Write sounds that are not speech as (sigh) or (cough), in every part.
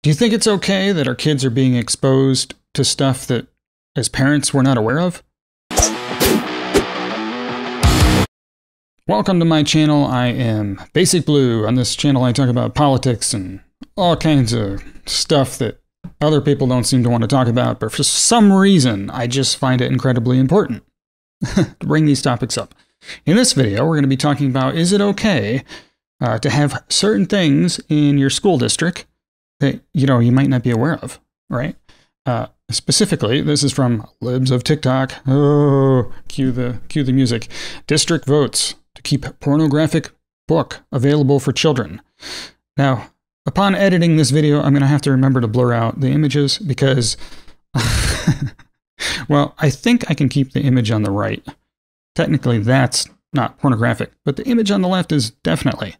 Do you think it's okay that our kids are being exposed to stuff that as parents we're not aware of? Welcome to my channel. I am Basic Blue. On this channel, I talk about politics and all kinds of stuff that other people don't seem to want to talk about, but for some reason, I just find it incredibly important (laughs) to bring these topics up. In this video, we're going to be talking about is it okay uh, to have certain things in your school district that you know you might not be aware of, right? Uh, specifically, this is from Libs of TikTok. Oh, cue the cue the music. District votes to keep pornographic book available for children. Now, upon editing this video, I'm going to have to remember to blur out the images because, (laughs) well, I think I can keep the image on the right. Technically, that's not pornographic, but the image on the left is definitely.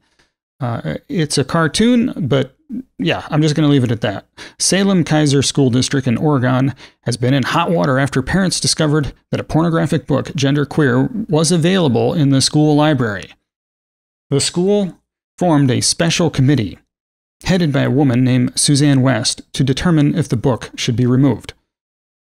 Uh, it's a cartoon, but yeah, I'm just going to leave it at that. Salem Keizer School District in Oregon has been in hot water after parents discovered that a pornographic book, Gender Queer, was available in the school library. The school formed a special committee, headed by a woman named Suzanne West, to determine if the book should be removed.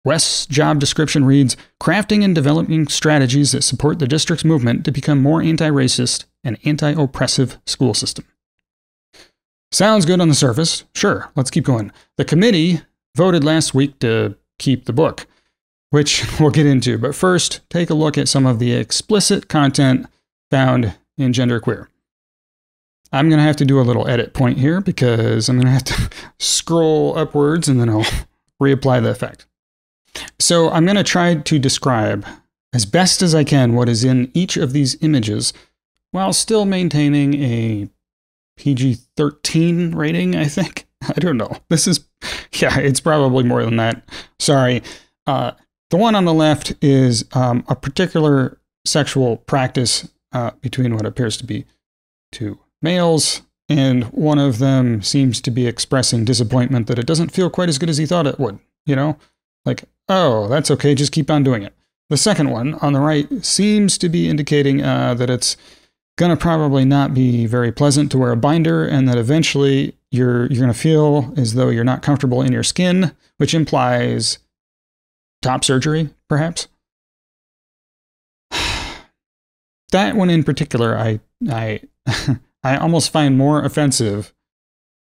West's job description reads crafting and developing strategies that support the district's movement to become more anti racist and anti oppressive school system. Sounds good on the surface. Sure, let's keep going. The committee voted last week to keep the book, which (laughs) we'll get into. But first, take a look at some of the explicit content found in Genderqueer. I'm going to have to do a little edit point here because I'm going to have to (laughs) scroll upwards and then I'll (laughs) reapply the effect. So I'm going to try to describe as best as I can what is in each of these images while still maintaining a PG 13 rating, I think. (laughs) I don't know. This is, yeah, it's probably more than that. Sorry. Uh, the one on the left is um, a particular sexual practice uh, between what appears to be two males, and one of them seems to be expressing disappointment that it doesn't feel quite as good as he thought it would. You know, like, oh, that's okay, just keep on doing it. The second one on the right seems to be indicating uh, that it's to probably not be very pleasant to wear a binder and that eventually you're you're to feel as though you're not comfortable in your skin, which implies top surgery, perhaps. (sighs) that one in particular, I I (laughs) I almost find more offensive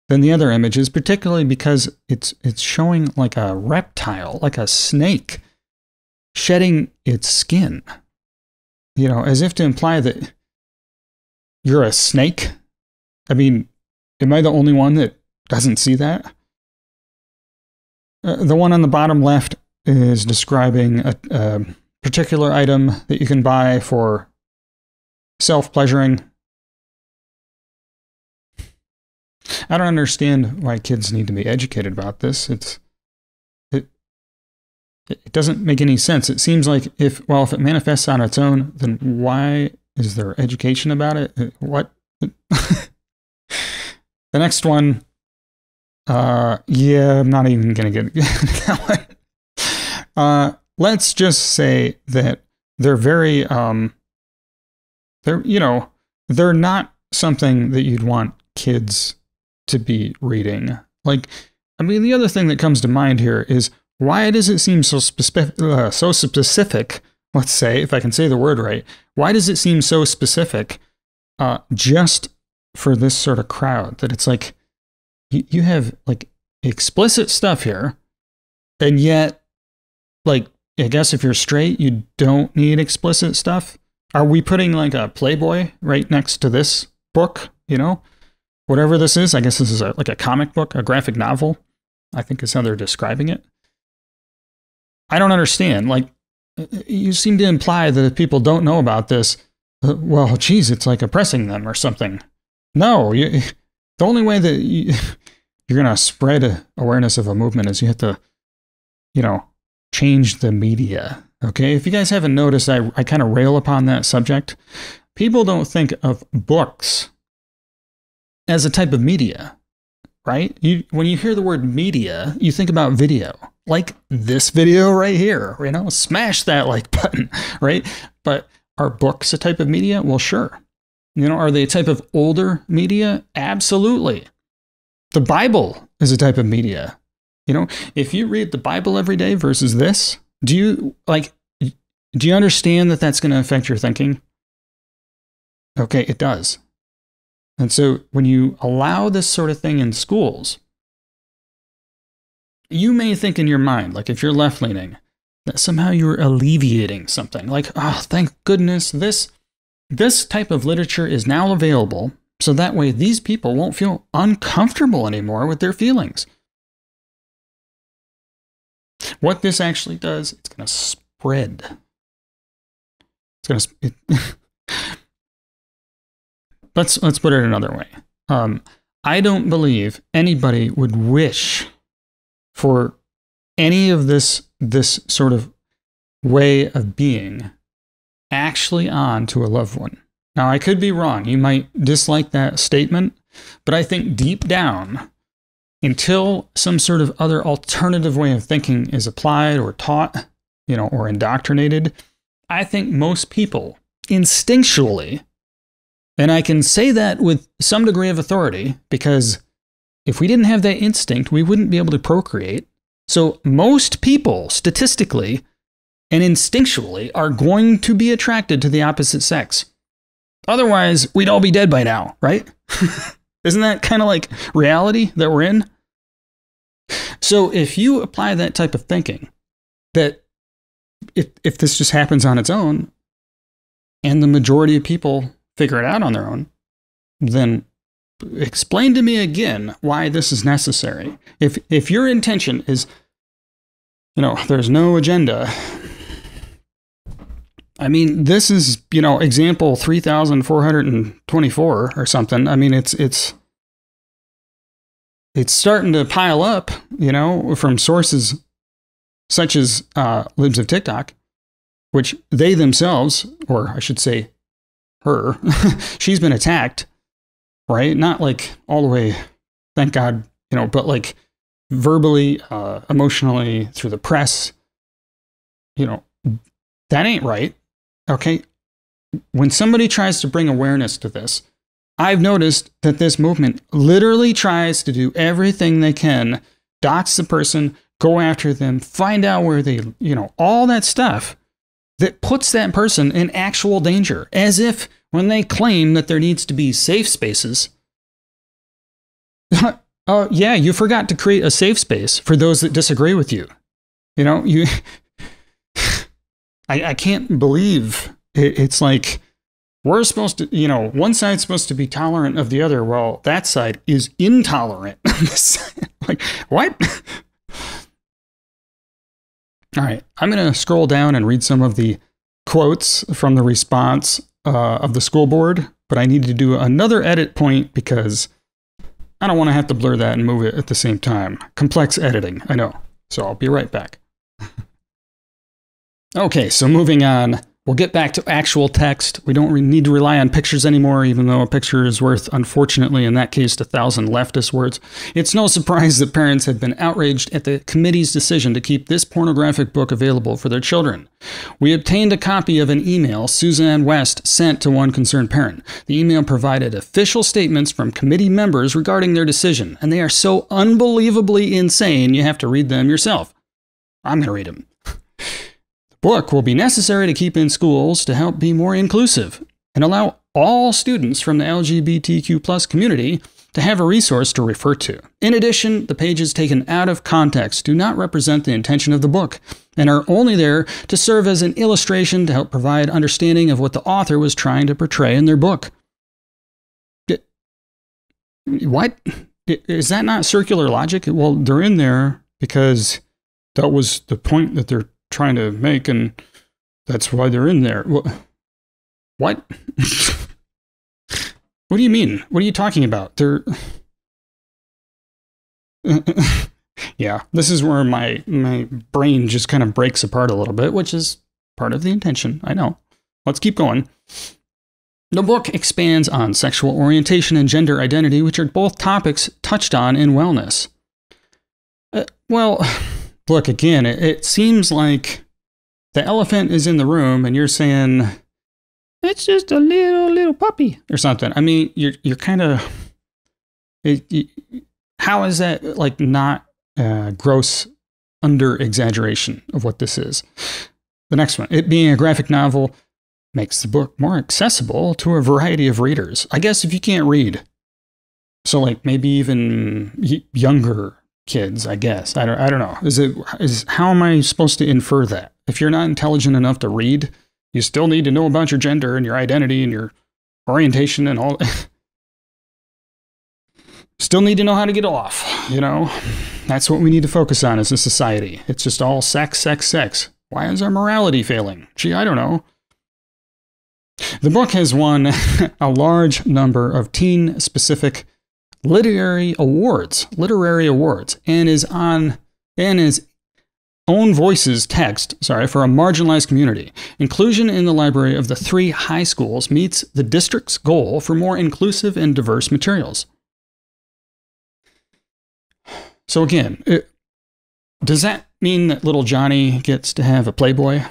than the other images, particularly because it's it's showing like a reptile, like a snake, shedding its skin. You know, as if to imply that you're a snake. I mean, am I the only one that doesn't see that? Uh, the one on the bottom left is describing a, a particular item that you can buy for self pleasuring I don't understand why kids need to be educated about this. It's it it doesn't make any sense. It seems like if well, if it manifests on its own, then why is there education about it? Uh, what? (laughs) the next one. Uh, yeah, I'm not even gonna get (laughs) that one. Uh, let's just say that they're very um, they're you know they're not something that you'd want kids to be reading. Like, I mean, the other thing that comes to mind here is why does it seem so specific? Uh, so specific. Let's say, if I can say the word right, why does it seem so specific uh, just for this sort of crowd? That it's like you, you have like explicit stuff here, and yet, like, I guess if you're straight, you don't need explicit stuff. Are we putting like a Playboy right next to this book? You know, whatever this is. I guess this is a, like a comic book, a graphic novel. I think is how they're describing it. I don't understand. Like, you seem to imply that if people don't know about this, uh, well, geez, it's like oppressing them or something. No, you, the only way that you, (laughs) you're going to spread awareness of a movement is you have to, you know, change the media. Okay. If you guys haven't noticed, I, I kind of rail upon that subject. People don't think of books as a type of media, right? You, when you hear the word media, you think about video, like this video right here, you know, smash that like (laughs) button, right? But are books a type of media? Well, sure. You know, are they a type of older media? Absolutely. The Bible is a type of media. You know, if you read the Bible every day versus this, do you like do you understand that that's going to affect your thinking? Okay, it does. And so when you allow this sort of thing in schools, you may think in your mind, like if you're left leaning, that somehow you're alleviating something. Like, oh, thank goodness this this type of literature is now available, so that way these people won't feel uncomfortable anymore with their feelings. What this actually does, it's going to spread. It's going (laughs) to. Let's let's put it another way. Um, I don't believe anybody would wish for any of this this sort of way of being actually on to a loved one. Now, I could be wrong. You might dislike that statement, but I think deep down, until some sort of other alternative way of thinking is applied or taught, you know, or indoctrinated, I think most people instinctually, and I can say that with some degree of authority because if we didn't have that instinct, we wouldn't be able to procreate. So, most people, statistically and instinctually, are going to be attracted to the opposite sex. Otherwise, we'd all be dead by now, right? (laughs) Isn't that kind of like reality that we're in? So, if you apply that type of thinking, that if, if this just happens on its own and the majority of people figure it out on their own, then explain to me again why this is necessary. If if your intention is you know, there's no agenda. I mean, this is, you know, example 3424 or something. I mean, it's it's it's starting to pile up, you know, from sources such as uh, Libs of TikTok, which they themselves, or I should say her, (laughs) she's been attacked right? Not like all the way, thank God, you know, but like verbally, uh, emotionally, through the press. You know, that ain't right. Okay. When somebody tries to bring awareness to this, I've noticed that this movement literally tries to do everything they can, dox the person, go after them, find out where they, you know, all that stuff that puts that person in actual danger, as if when they claim that there needs to be safe spaces. (laughs) Uh, yeah, you forgot to create a safe space for those that disagree with you. You know, you. (laughs) I, I can't believe it, it's like we're supposed to, you know, one side's supposed to be tolerant of the other. Well, that side is intolerant. (laughs) like, what? All right, I'm going to scroll down and read some of the quotes from the response uh, of the school board, but I need to do another edit point because I don't want to have to blur that and move it at the same time. Complex editing, I know. So I'll be right back. (laughs) okay, so moving on. We'll get back to actual text. We don't need to rely on pictures anymore, even though a picture is worth, unfortunately, in that case, a thousand leftist words. It's no surprise that parents have been outraged at the committee's decision to keep this pornographic book available for their children. We obtained a copy of an email Suzanne West sent to one concerned parent. The email provided official statements from committee members regarding their decision, and they are so unbelievably insane you have to read them yourself. I'm going to read them book will be necessary to keep in schools to help be more inclusive and allow all students from the LGBTQ community to have a resource to refer to. In addition, the pages taken out of context do not represent the intention of the book and are only there to serve as an illustration to help provide understanding of what the author was trying to portray in their book. What? Is that not circular logic? Well, they're in there because that was the point that they're trying to make, and that's why they're in there. What? (laughs) What? do you mean? What are you talking about? They're. (laughs) yeah, this is where my my brain just kind of breaks apart a little bit, which is part of the intention. I know. Let's keep going. The book expands on sexual orientation and gender identity, which are both topics touched on in wellness. Uh, well, look, again, it, it seems like the elephant is in the room and you're saying, it's just a little, little puppy or something. I mean, you're, you're kind of, How is that like not uh, gross under exaggeration of what this is? The next one, it being a graphic novel makes the book more accessible to a variety of readers. I guess if you can't read, so like maybe even younger kids, I guess. I don't I don't know. Is it is how am I supposed to infer that? If you're not intelligent enough to read, you still need to know about your gender and your identity and your orientation and all (laughs) still need to know how to get off, you know? That's what we need to focus on as a society. It's just all sex, sex, sex. Why is our morality failing? Gee, I don't know. The book has won (laughs) a large number of teen specific literary awards, literary awards, and is on and is own voices text, sorry, for a marginalized community. Inclusion in the library of the three high schools meets the district's goal for more inclusive and diverse materials. So again, it, does that mean that little Johnny gets to have a Playboy?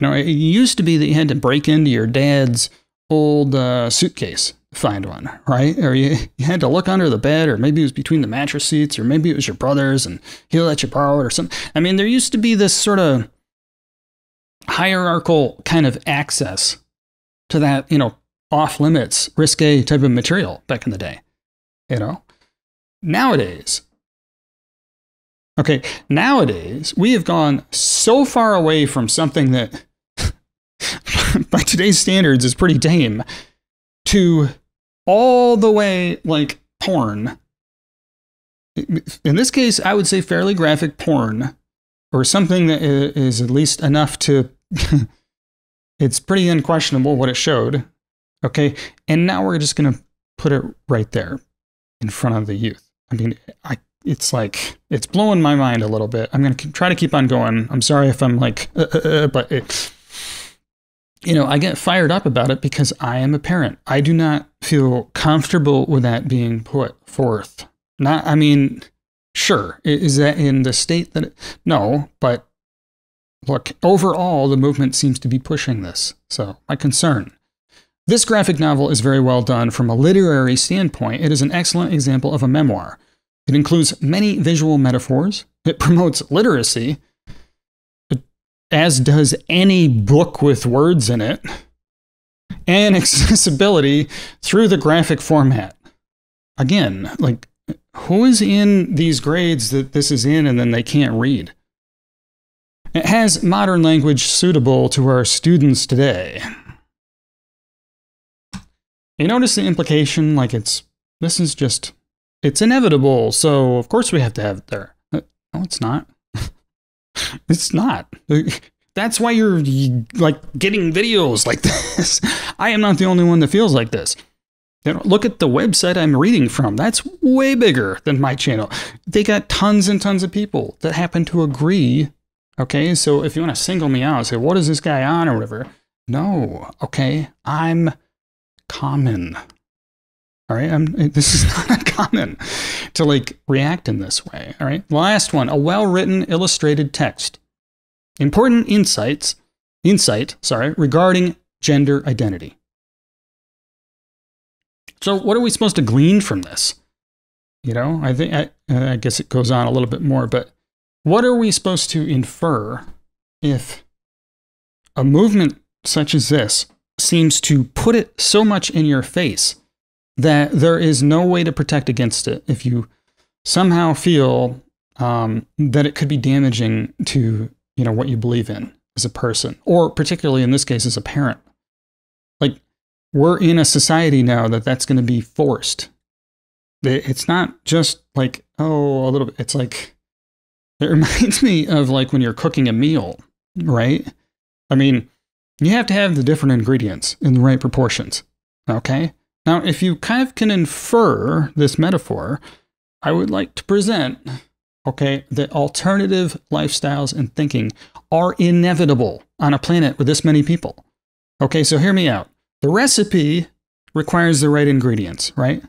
You know, it used to be that you had to break into your dad's old uh, suitcase find one, right? Or you, you had to look under the bed, or maybe it was between the mattress seats, or maybe it was your brother's and he let you borrow it or something. I mean, there used to be this sort of hierarchical kind of access to that, you know, off limits, risque type of material back in the day, you know? Nowadays, okay, nowadays, we have gone so far away from something that (laughs) by today's standards is pretty tame to all the way like porn. In this case, I would say fairly graphic porn or something that is at least enough to. (laughs) it's pretty unquestionable what it showed. Okay. And now we're just going to put it right there in front of the youth. I mean, I, it's like, it's blowing my mind a little bit. I'm going to try to keep on going. I'm sorry if I'm like, uh, uh, uh, but it, you know, I get fired up about it because I am a parent. I do not feel comfortable with that being put forth. Not, I mean, sure, is that in the state that, it, no, but look, overall, the movement seems to be pushing this. So, my concern. This graphic novel is very well done from a literary standpoint. It is an excellent example of a memoir. It includes many visual metaphors. It promotes literacy as does any book with words in it, and (laughs) accessibility through the graphic format. Again, like, who is in these grades that this is in and then they can't read? It has modern language suitable to our students today. You notice the implication? Like, it's this is just, it's inevitable, so of course we have to have it there. Uh, no, it's not. It's not. That's why you're like getting videos like (laughs) this. I am not the only one that feels like this. Look at the website I'm reading from. That's way bigger than my channel. They got tons and tons of people that happen to agree. Okay, so if you want to single me out, say, what is this guy on or whatever? No, okay, I'm common. All right, um, I'm, this is (laughs) not uncommon to like react in this way. All right, last one: a well-written, illustrated text. Important insights, insight, sorry, regarding gender identity. So, what are we supposed to glean from this? You know, I think I, I guess it goes on a little bit more, but what are we supposed to infer if a movement such as this seems to put it so much in your face? That there is no way to protect against it if you somehow feel um, that it could be damaging to you know what you believe in as a person, or particularly in this case as a parent. Like we're in a society now that that's going to be forced. It's not just like oh a little bit. It's like it (laughs) reminds me of like when you're cooking a meal, right? I mean, you have to have the different ingredients in the right proportions. Okay. Now, if you kind of can infer this metaphor, I would like to present, okay, that alternative lifestyles and thinking are inevitable on a planet with this many people. Okay, so hear me out. The recipe requires the right ingredients, right?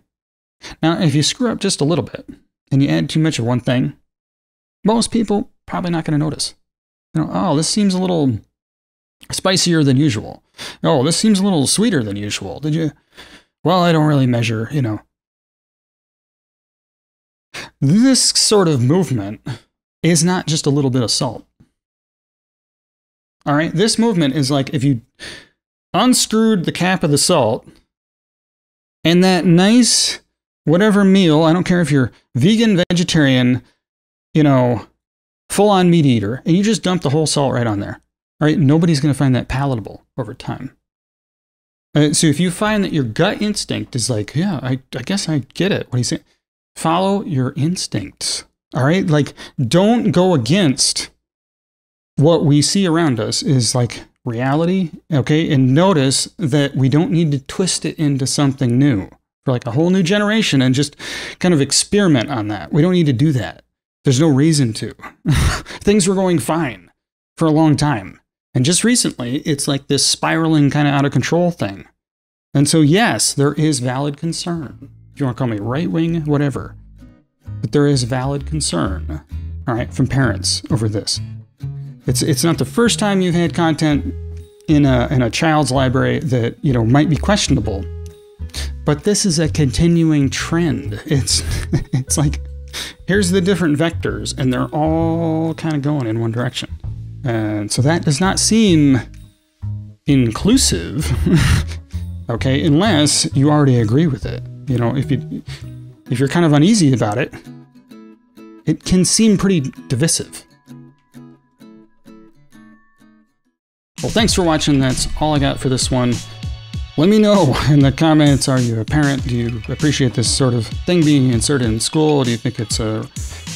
Now, if you screw up just a little bit and you add too much of one thing, most people probably not going to notice. You know, oh, this seems a little spicier than usual. Oh, this seems a little sweeter than usual. Did you well, I don't really measure, you know, this sort of movement is not just a little bit of salt. All right, this movement is like if you unscrewed the cap of the salt and that nice whatever meal, I don't care if you're vegan, vegetarian, you know, full on meat eater, and you just dump the whole salt right on there. All right, nobody's going to find that palatable over time. Uh, so if you find that your gut instinct is like, yeah, I, I guess I get it. What he's saying, follow your instincts. All right, like don't go against what we see around us is like reality. Okay, and notice that we don't need to twist it into something new for like a whole new generation and just kind of experiment on that. We don't need to do that. There's no reason to. (laughs) Things were going fine for a long time. And just recently, it's like this spiraling kind of out of control thing. And so, yes, there is valid concern. If you want to call me right wing, whatever. But there is valid concern, all right, from parents over this. It's, it's not the first time you've had content in a, in a child's library that, you know, might be questionable. But this is a continuing trend. It's, (laughs) it's like, here's the different vectors, and they're all kind of going in one direction. And so that does not seem inclusive, (laughs) okay, unless you already agree with it. You know, if you if you're kind of uneasy about it, it can seem pretty divisive. Well, thanks for watching. That's all I got for this one. Let me know (laughs) in the comments, are you a parent? Do you appreciate this sort of thing being inserted in school? Do you think it's a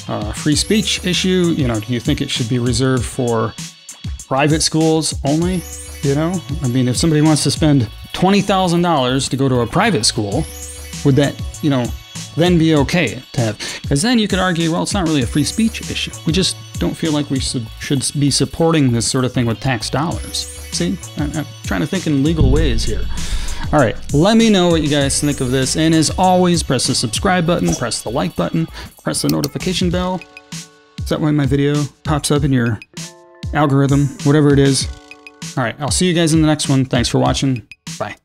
uh, free speech issue? You know, do you think it should be reserved for private schools only? You know, I mean, if somebody wants to spend $20,000 to go to a private school, would that, you know, then be okay to have? Because then you could argue, well, it's not really a free speech issue. We just don't feel like we should, should be supporting this sort of thing with tax dollars. See, I'm trying to think in legal ways here. All right, let me know what you guys think of this. And as always, press the subscribe button, press the like button, press the notification bell. Is that when my video pops up in your algorithm, whatever it is? All right, I'll see you guys in the next one. Thanks for watching. Bye.